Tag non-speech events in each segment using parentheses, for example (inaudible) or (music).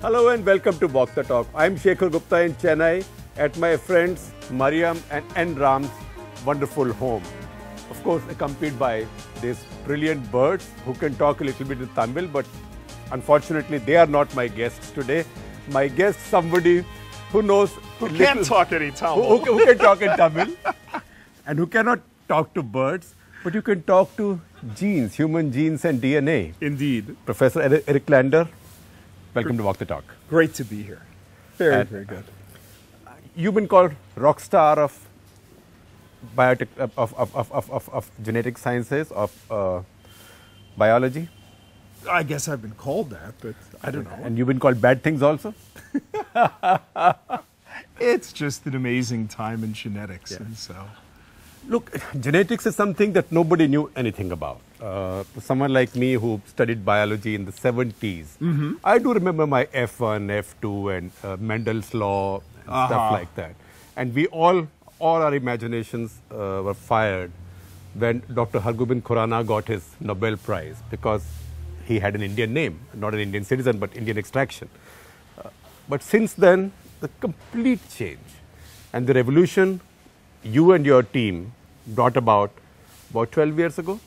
Hello and welcome to the Talk. I'm Shekhar Gupta in Chennai at my friends Mariam and N. Ram's wonderful home. Of course, accompanied by these brilliant birds who can talk a little bit in Tamil, but unfortunately, they are not my guests today. My guest, somebody who knows Who little- talk any who, Tamil. who, who can talk in Tamil and who cannot talk to birds, but you can talk to genes, human genes and DNA. Indeed. Professor Eric Lander, welcome to Walk the Talk. Great to be here. Very, And- very good. You've been called rock star of biotech, of, of, of, of, of, of genetic sciences, of uh, biology, I guess I've been called that, but I don't know. and you've been called bad things also. (laughs) it's just an amazing time in genetics, and so Look, genetics is something that nobody knew anything about. Uh, someone like me who studied biology in the 70s, I do remember my F1, F2, and uh, Mendel's law and Uh-huh. stuff like that. And we all, all our imaginations uh, were fired when Dr. Hargobind Khorana got his Nobel Prize because he had an Indian name, not an Indian citizen, but Indian extraction. Uh, but since then, the complete change and the revolution you and your team brought about about 12 years ago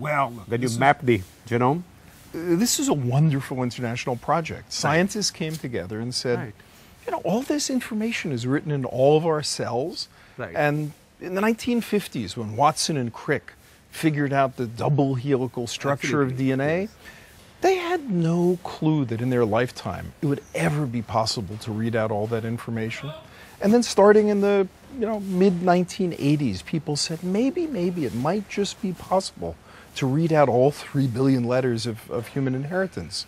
well, when you map the genome. uh, this is a wonderful international project. Scientists came together and said, Right. you know, all this information is written in all of our cells, Right. and in the 1950s, when Watson and Crick figured out the double helical structure of DNA. yes. They had no clue that in their lifetime it would ever be possible to read out all that information. And then starting in the you know mid 1980s, people said maybe, maybe it might just be possible to read out all three billion letters of, of human inheritance.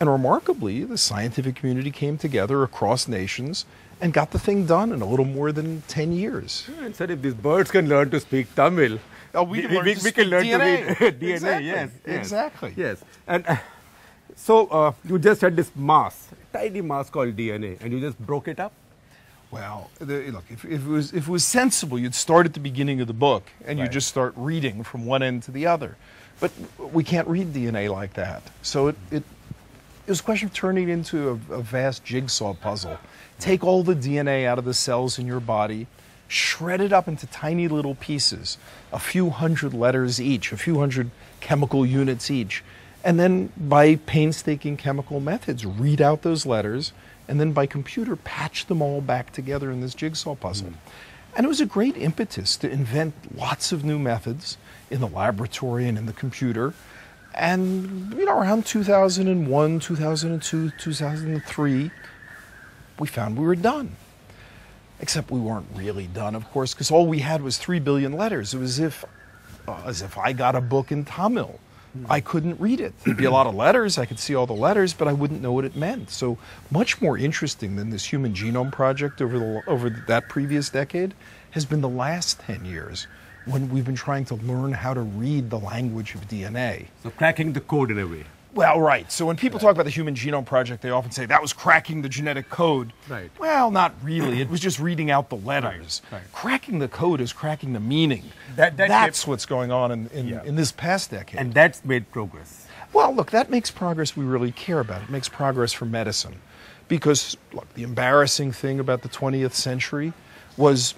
And remarkably, the scientific community came together across nations and got the thing done in a little more than 10 years. And said if these birds can learn to speak Tamil, Oh, we can learn to we can learn DNA. to read DNA. (laughs) Exactly, Yes, yes, exactly. Yes. And uh, so uh, you just had this mass, tiny mass called DNA, and you just broke it up. Well, the, look, if, if, it was, if it was sensible, you'd start at the beginning of the book and you Right. just start reading from one end to the other. But we can't read DNA like that. So it, it, it was a question of turning it into a, a vast jigsaw puzzle. Take all the DNA out of the cells in your body, shred it up into tiny little pieces, a few hundred letters each, a few hundred chemical units each, and then by painstaking chemical methods, read out those letters, and then by computer, patch them all back together in this jigsaw puzzle. And it was a great impetus to invent lots of new methods in the laboratory and in the computer. And you know, around 2001, 2002, 2003, we found we were done. Except we weren't really done, of course, because all we had was three billion letters. It was as if, uh, as if I got a book in Tamil. I couldn't read it. There'd be a lot of letters. I could see all the letters, but I wouldn't know what it meant. So much more interesting than this Human Genome Project over the over that previous decade has been the last ten years, when we've been trying to learn how to read the language of DNA. So cracking the code in a way. Well, right. So when people talk about the Human Genome Project, they often say that was cracking the genetic code. Right. Well, not really. It was just reading out the letters. Right, right. Cracking the code is cracking the meaning. That- that That's gave- what's going on in, in, Yeah. in this past decade. And that's made progress. Well, look, that makes progress we really care about. It makes progress for medicine. Because, look, the embarrassing thing about the 20th century was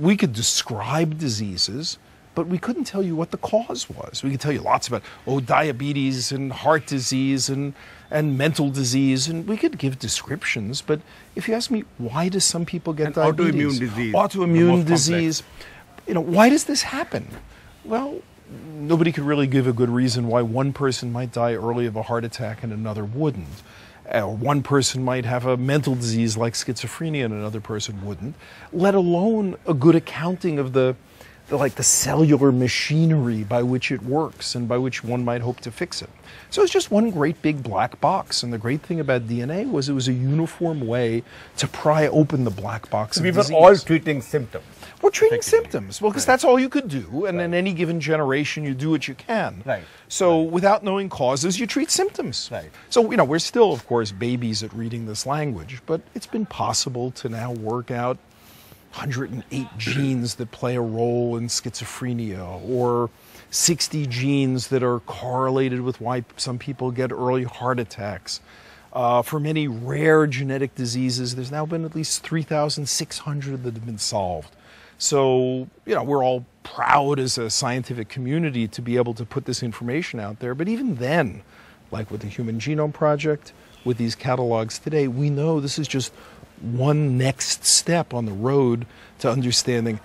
we could describe diseases, but we couldn't tell you what the cause was. We could tell you lots about, oh, diabetes and heart disease and, and mental disease, and we could give descriptions. But if you ask me, why do some people get And diabetes? autoimmune disease, Autoimmune most complex. disease. You know, why does this happen? Well, nobody could really give a good reason why one person might die early of a heart attack and another wouldn't. Or one person might have a mental disease like schizophrenia and another person wouldn't, let alone a good accounting of the, the like the cellular machinery by which it works and by which one might hope to fix it. So it's just one great big black box. And the great thing about DNA was it was a uniform way to pry open the black box. So of we were all treating symptoms. We're treating symptoms. Well, because that's all you could do. And in any given generation, you do what you can. Right. So without knowing causes, you treat symptoms. Right. So, you know, we're still, of course, babies at reading this language, but it's been possible to now work out 108 genes that play a role in schizophrenia or 60 genes that are correlated with why some people get early heart attacks. Uh, for many rare genetic diseases, there's now been at least 3,600 that have been solved. So, you know, we're all proud as a scientific community to be able to put this information out there. But even then, like with the Human Genome Project, with these catalogs today, we know this is just one next step on the road to understanding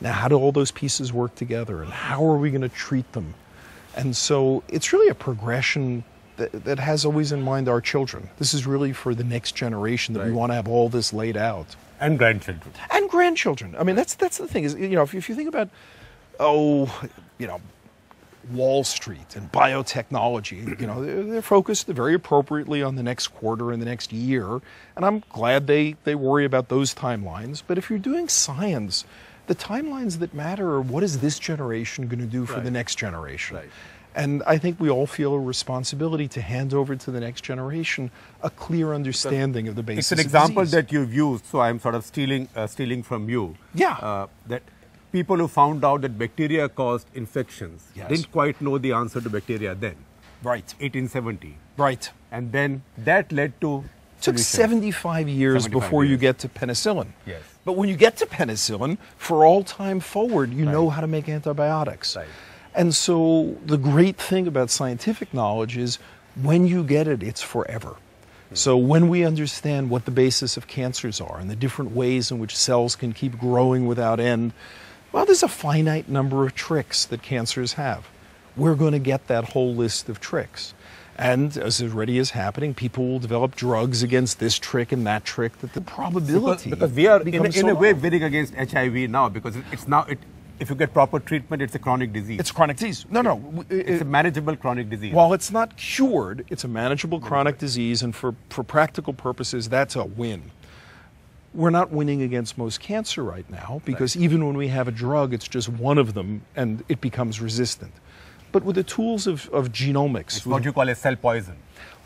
now how do all those pieces work together and how are we going to treat them? And so it's really a progression that, that has always in mind our children. This is really for the next generation that we want to have all this laid out And grandchildren. and grandchildren. I mean, that's that's the thing is you know if, if you think about oh you know Wall Street and biotechnology, you know they're, they're focused very appropriately on the next quarter and the next year, and I'm glad they they worry about those timelines. But if you're doing science, the timelines that matter are what is this generation going to do for the next generation. Right. And I think we all feel a responsibility to hand over to the next generation a clear understanding of the basics. It's an example that you've used, so I'm sort of stealing uh, stealing from you. Yeah. Uh, that people who found out that bacteria caused infections Yes. didn't quite know the answer to bacteria then, right, 1870, right. and then that led to It took 75 years 75 before you get to penicillin. Yes. But when you get to penicillin, for all time forward, you know how to make antibiotics. Right. And so the great thing about scientific knowledge is when you get it, it's forever. Hmm. So when we understand what the basis of cancers are and the different ways in which cells can keep growing without end, well, there's a finite number of tricks that cancers have. We're going to get that whole list of tricks. And as already is happening, people will develop drugs against this trick and that trick. That the because, probability because we are in a, in so a way winning against HIV now because it's now it, if you get proper treatment, it's a chronic disease. It's a chronic disease. No, no. it- it's a manageable chronic disease. While it's not cured, it's a manageable chronic disease, and for, for practical purposes, that's a win. We're not winning against most cancer right now because even when we have a drug, it's just one of them and it becomes resistant. But with the tools of, of genomics, it's what you call a cell poison.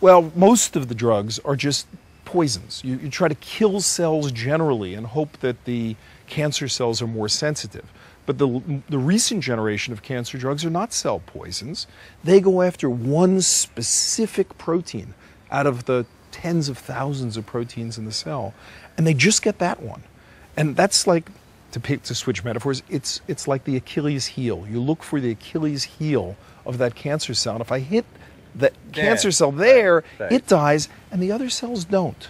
well, most of the drugs are just poisons. You, you try to kill cells generally and hope that the cancer cells are more sensitive. But the, the recent generation of cancer drugs are not cell poisons. They go after one specific protein out of the tens of thousands of proteins in the cell, and they just get that one. And that's like, to, pick, to switch metaphors, it's, it's like the Achilles heel. You look for the Achilles heel of that cancer cell, and if I hit that There. cancer cell there, Right. it dies, and the other cells don't.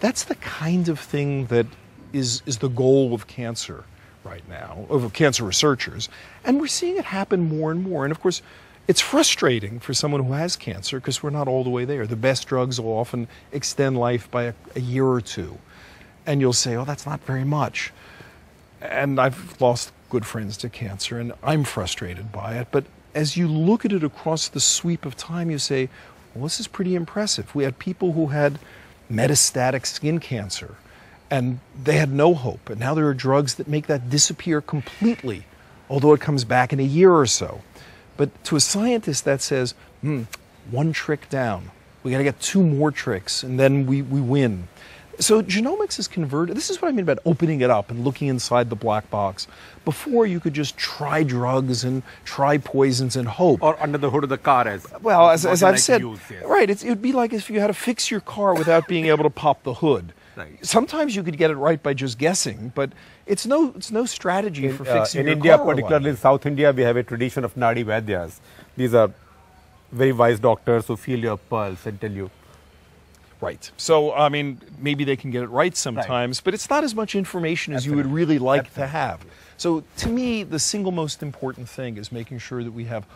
That's the kind of thing that is, is the goal of cancer right now, of cancer researchers. And we're seeing it happen more and more. And of course, it's frustrating for someone who has cancer because we're not all the way there. The best drugs will often extend life by a, a year or two. And you'll say, oh, that's not very much. And I've lost good friends to cancer, and I'm frustrated by it. But as you look at it across the sweep of time, you say, well, this is pretty impressive. We had people who had metastatic skin cancer, and they had no hope. And now there are drugs that make that disappear completely, although it comes back in a year or so. But to a scientist, that says, hmm, one trick down. We got to get two more tricks, and then we, we win. So genomics is converted. This is what I mean about opening it up and looking inside the black box. Before you could just try drugs and try poisons and hope. Or under the hood of the car as well, as, as I've like said, use, yes. right? It would be like if you had to fix your car without being able to pop the hood. Right. Sometimes you could get it right by just guessing, but it's no it's no strategy for fixing. Uh, fixing in your India, particularly in South India, we have a tradition of Nadi Vaidyas. These are very wise doctors who feel your pulse and tell you. Right. So, I mean, maybe they can get it right sometimes, but it's not as much information as you would really like to have. So, to me, the single most important thing is making sure that we have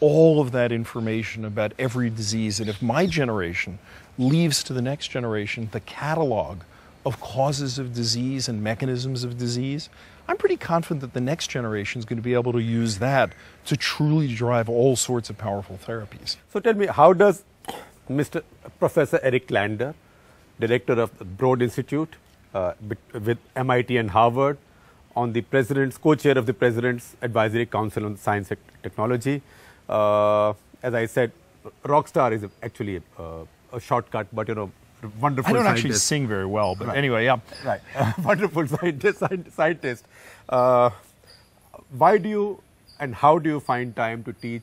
all of that information about every disease. And if my generation leaves to the next generation the catalog of causes of disease and mechanisms of disease, I'm pretty confident that the next generation is going to be able to use that to truly drive all sorts of powerful therapies. So tell me, how does Mr. Professor Eric Lander, director of the Broad Institute uh, with MIT and Harvard, on the president's co-chair of the president's advisory council on science and technology. Uh, as I said, Rockstar is actually a, uh, a shortcut, but you know, wonderful. I don't actually sing very well, but Right. anyway, yeah. (laughs) Right, (laughs) wonderful scientist. scientist. Uh, why do you and how do you find time to teach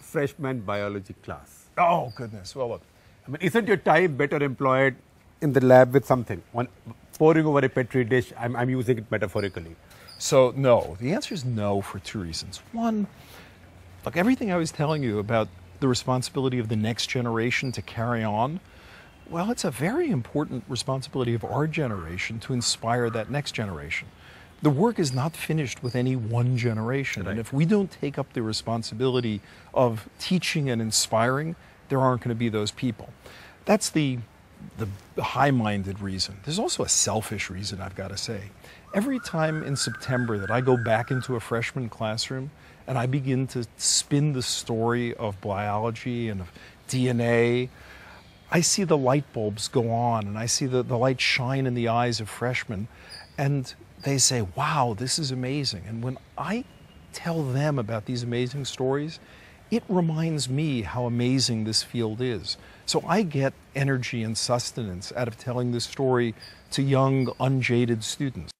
freshman biology class? Oh goodness. Well, look, I mean, isn't your time better employed in the lab with something? One, poring over a petri dish, I'm, I'm using it metaphorically. So, no. The answer is no for two reasons. One, look, everything I was telling you about the responsibility of the next generation to carry on, well, it's a very important responsibility of our generation to inspire that next generation. The work is not finished with any one generation. Right. And if we don't take up the responsibility of teaching and inspiring, there aren't going to be those people. That's the, the high minded reason. There's also a selfish reason, I've got to say. Every time in September that I go back into a freshman classroom and I begin to spin the story of biology and of DNA, I see the light bulbs go on and I see the, the light shine in the eyes of freshmen. And they say, wow, this is amazing. And when I tell them about these amazing stories, it reminds me how amazing this field is. So I get energy and sustenance out of telling this story to young, unjaded students.